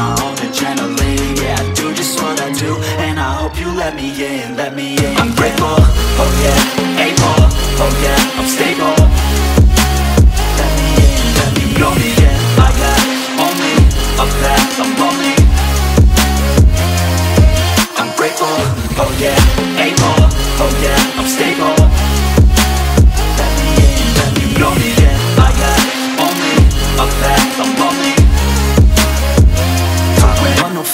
my own adrenaline. Yeah, I do just what I do, and I hope you let me in, let me in. I'm grateful, oh yeah, able, oh yeah, I'm stable. Let me in, let me know me, yeah, I got only a path, I'm lonely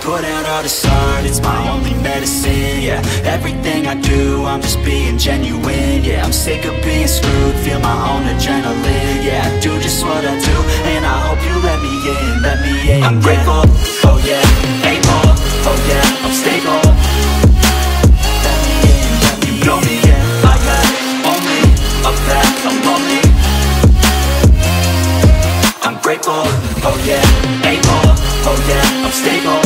put out all this art, it's my only medicine, yeah. Everything I do, I'm just being genuine, yeah. I'm sick of being screwed, feel my own adrenaline, yeah. I do just what I do, and I hope you let me in, let me in, I'm grateful, yeah. oh yeah, able, oh yeah, I'm stable. Let me in, you me, yeah. i'm lonely. I'm grateful, oh yeah, able, oh yeah, I'm stable.